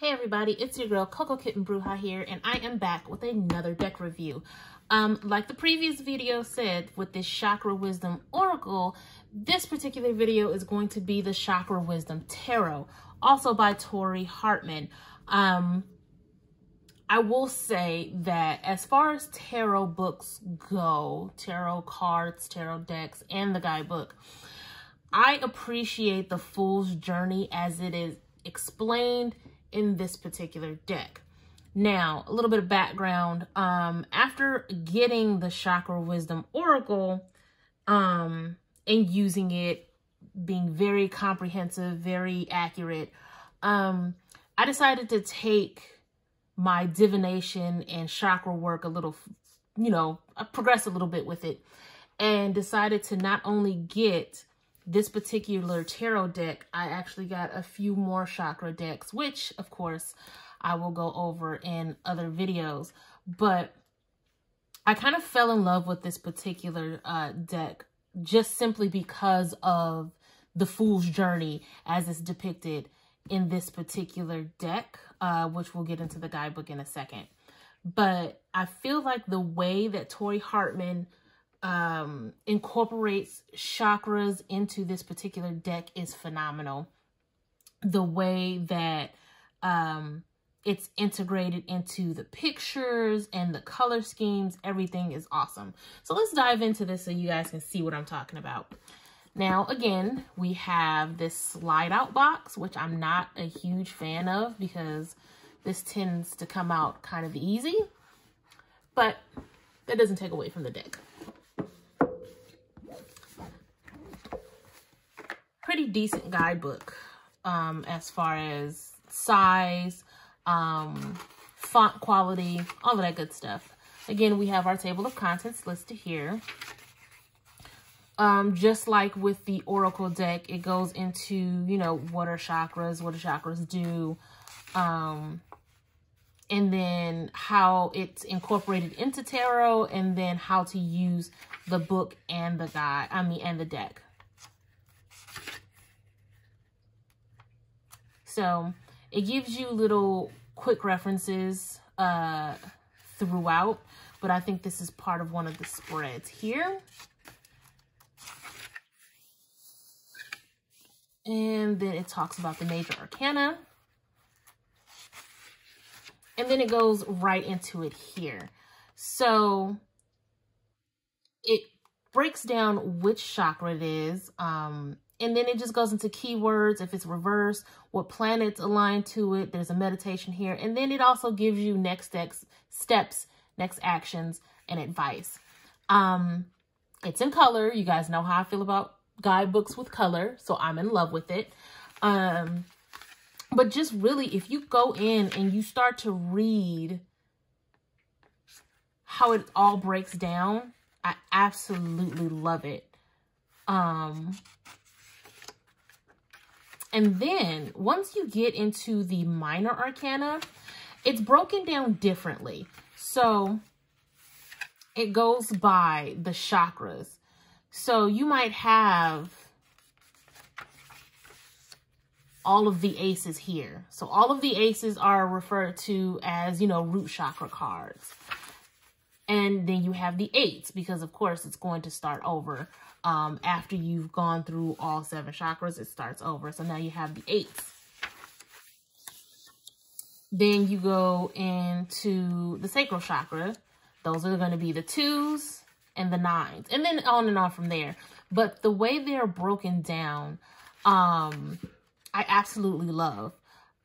Hey everybody, it's your girl Cocoa Kitten Bruja here, and I am back with another deck review. Um, like the previous video said, with this Chakra Wisdom Oracle, this particular video is going to be the Chakra Wisdom Tarot, also by Tori Hartman. Um, I will say that as far as tarot books go, tarot cards, tarot decks, and the guidebook, I appreciate the Fool's Journey as it is explained in this particular deck. Now, a little bit of background. Um, after getting the Chakra Wisdom Oracle um, and using it, being very comprehensive, very accurate, um, I decided to take my divination and chakra work a little, you know, progress a little bit with it and decided to not only get this particular tarot deck, I actually got a few more chakra decks, which of course I will go over in other videos. But I kind of fell in love with this particular uh, deck just simply because of the Fool's Journey as it's depicted in this particular deck, uh, which we'll get into the guidebook in a second. But I feel like the way that Tori Hartman um, incorporates chakras into this particular deck is phenomenal. The way that um, it's integrated into the pictures and the color schemes, everything is awesome. So let's dive into this so you guys can see what I'm talking about. Now, again, we have this slide out box, which I'm not a huge fan of because this tends to come out kind of easy, but that doesn't take away from the deck. Pretty decent guidebook um, as far as size, um, font quality, all of that good stuff. Again, we have our table of contents listed here. Um, just like with the Oracle deck, it goes into, you know, what are chakras, what do chakras do, um, and then how it's incorporated into tarot, and then how to use the book and the guide, I mean, and the deck. So it gives you little quick references uh, throughout, but I think this is part of one of the spreads here. And then it talks about the major arcana. And then it goes right into it here. So it breaks down which chakra it is, um, and then it just goes into keywords. If it's reversed, what planets align to it. There's a meditation here. And then it also gives you next steps, steps next actions, and advice. Um, it's in color. You guys know how I feel about guidebooks with color. So I'm in love with it. Um, but just really, if you go in and you start to read how it all breaks down, I absolutely love it. Um, and then once you get into the minor arcana, it's broken down differently. So it goes by the chakras. So you might have all of the aces here. So all of the aces are referred to as, you know, root chakra cards. And then you have the eights because, of course, it's going to start over um, after you've gone through all seven chakras. It starts over. So now you have the eights. Then you go into the sacral chakra. Those are going to be the twos and the nines. And then on and on from there. But the way they're broken down, um, I absolutely love.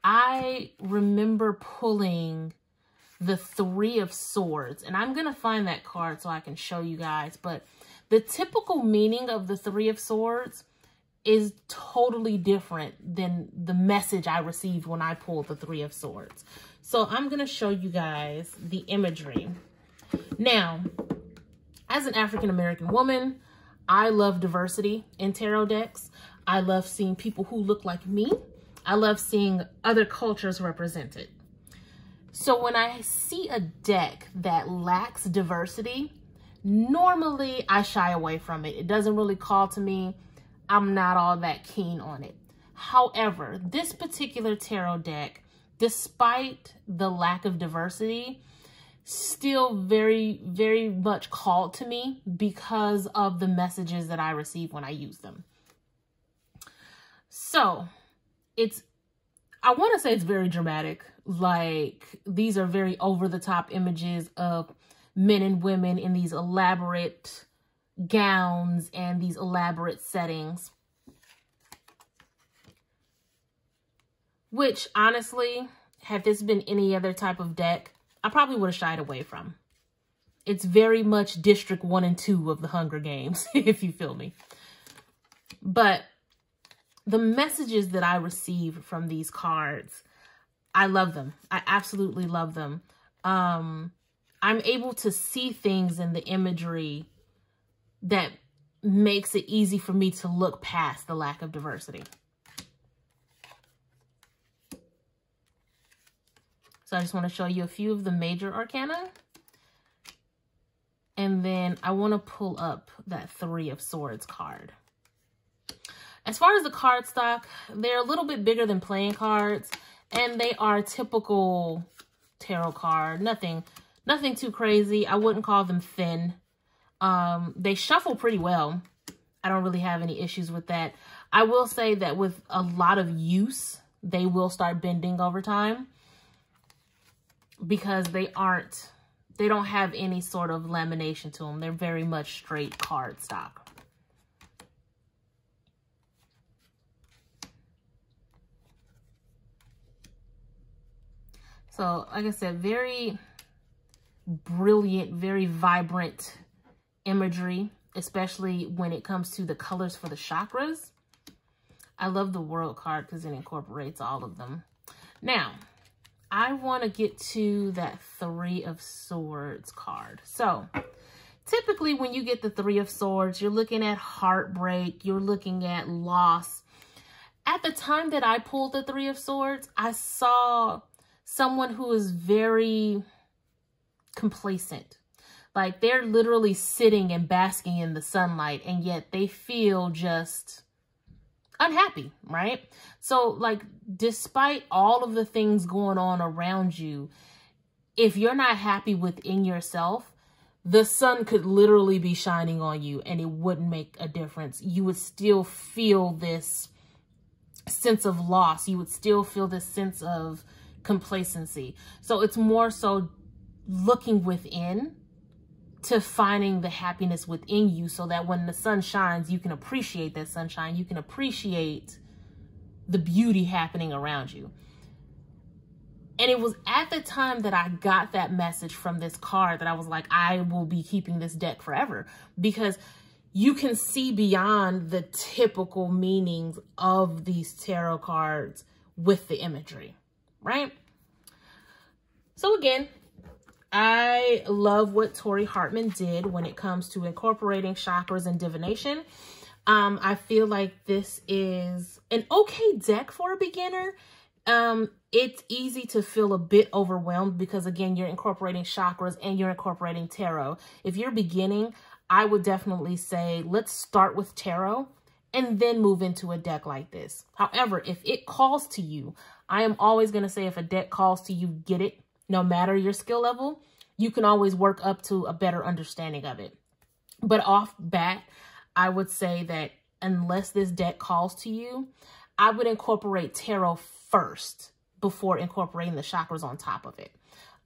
I remember pulling the Three of Swords. And I'm going to find that card so I can show you guys. But the typical meaning of the Three of Swords is totally different than the message I received when I pulled the Three of Swords. So I'm going to show you guys the imagery. Now, as an African-American woman, I love diversity in tarot decks. I love seeing people who look like me. I love seeing other cultures represented. So when I see a deck that lacks diversity, normally I shy away from it. It doesn't really call to me. I'm not all that keen on it. However, this particular tarot deck despite the lack of diversity, still very, very much called to me because of the messages that I receive when I use them. So it's, I want to say it's very dramatic. Like these are very over the top images of men and women in these elaborate gowns and these elaborate settings. Which honestly, had this been any other type of deck, I probably would have shied away from. It's very much District 1 and 2 of the Hunger Games, if you feel me. But the messages that I receive from these cards, I love them. I absolutely love them. Um, I'm able to see things in the imagery that makes it easy for me to look past the lack of diversity. So I just want to show you a few of the major arcana. And then I want to pull up that Three of Swords card. As far as the card stock, they're a little bit bigger than playing cards. And they are typical tarot card. Nothing, nothing too crazy. I wouldn't call them thin. Um, they shuffle pretty well. I don't really have any issues with that. I will say that with a lot of use, they will start bending over time because they aren't, they don't have any sort of lamination to them. They're very much straight card stock. So, like I said, very brilliant, very vibrant imagery, especially when it comes to the colors for the chakras. I love the world card because it incorporates all of them. Now, I want to get to that Three of Swords card. So, typically when you get the Three of Swords, you're looking at heartbreak, you're looking at loss. At the time that I pulled the Three of Swords, I saw someone who is very complacent. Like they're literally sitting and basking in the sunlight and yet they feel just unhappy, right? So like despite all of the things going on around you, if you're not happy within yourself, the sun could literally be shining on you and it wouldn't make a difference. You would still feel this sense of loss. You would still feel this sense of complacency. So it's more so looking within to finding the happiness within you so that when the sun shines, you can appreciate that sunshine. You can appreciate the beauty happening around you. And it was at the time that I got that message from this card that I was like, I will be keeping this deck forever because you can see beyond the typical meanings of these tarot cards with the imagery, right? So again, I love what Tori Hartman did when it comes to incorporating chakras and divination. Um, I feel like this is an okay deck for a beginner. Um, it's easy to feel a bit overwhelmed because, again, you're incorporating chakras and you're incorporating tarot. If you're beginning, I would definitely say let's start with tarot and then move into a deck like this. However, if it calls to you, I am always going to say if a deck calls to you, get it no matter your skill level, you can always work up to a better understanding of it. But off bat, I would say that unless this deck calls to you, I would incorporate tarot first before incorporating the chakras on top of it.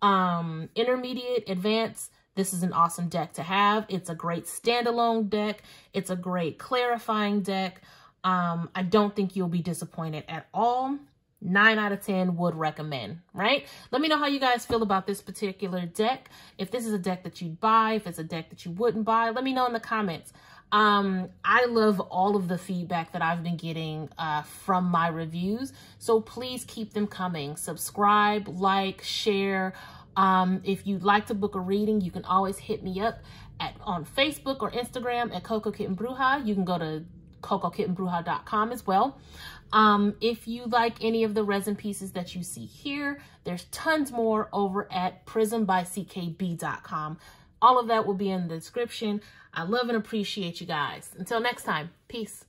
Um, intermediate, advanced, this is an awesome deck to have. It's a great standalone deck. It's a great clarifying deck. Um, I don't think you'll be disappointed at all. 9 out of 10 would recommend, right? Let me know how you guys feel about this particular deck. If this is a deck that you'd buy, if it's a deck that you wouldn't buy, let me know in the comments. Um, I love all of the feedback that I've been getting uh, from my reviews, so please keep them coming. Subscribe, like, share. Um, if you'd like to book a reading, you can always hit me up at on Facebook or Instagram at Cocoa Kitten Bruja. You can go to cocoakittenbruja.com as well. Um, if you like any of the resin pieces that you see here, there's tons more over at prismbyckb.com. All of that will be in the description. I love and appreciate you guys. Until next time, peace.